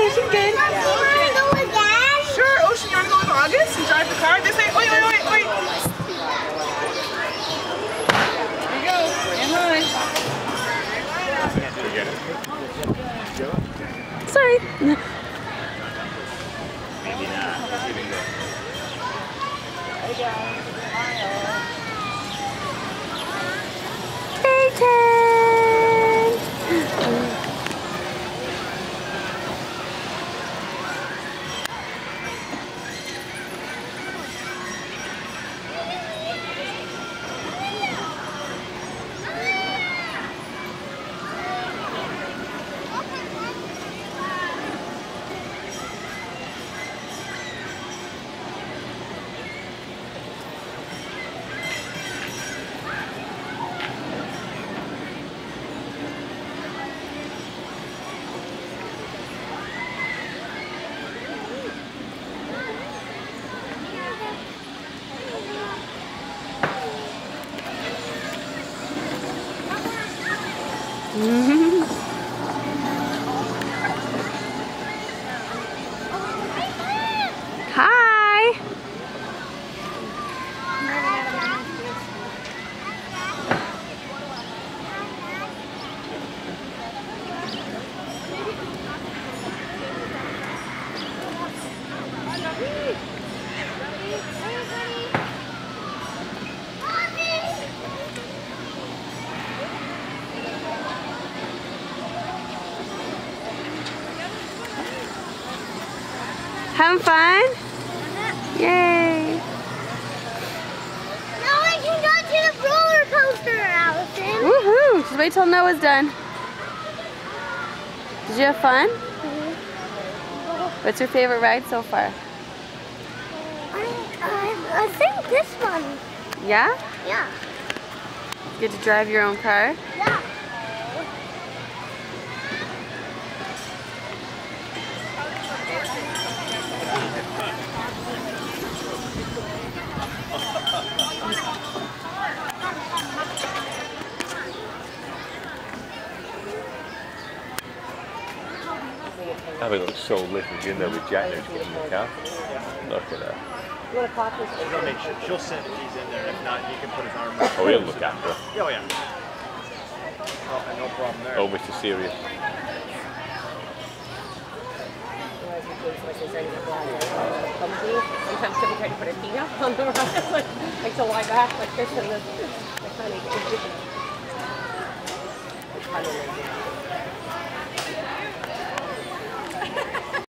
go again? Sure, Ocean, you want to go with August the car? Wait, wait, wait, wait. There you go. And. Sorry. Peyton! Hi! Having fun? Yay! Now we can go to the roller coaster, Allison. Woohoo! Just wait till Noah's done. Did you have fun? Mm-hmm. What's your favorite ride so far? I, I, I think this one. Yeah? Yeah. Get to drive your own car? Yeah. Having looked so little in there with Jack now getting in the car. Look at that. We'll make sure, she'll send if he's in there, if not, he can put his arm around. Oh, he'll look after her. Oh, yeah. Oh, no problem there. Oh, Mr. Serious. Sometimes she'll be trying to put her feet up on the rug, like, like to lie back like this and this. Like, honey, it's just- funny, like,